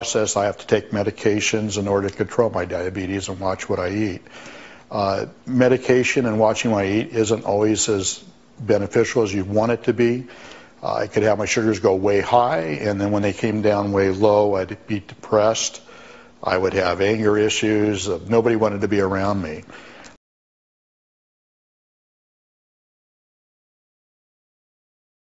process. I have to take medications in order to control my diabetes and watch what I eat. Uh, medication and watching what I eat isn't always as beneficial as you want it to be. Uh, I could have my sugars go way high, and then when they came down way low, I'd be depressed. I would have anger issues. Uh, nobody wanted to be around me.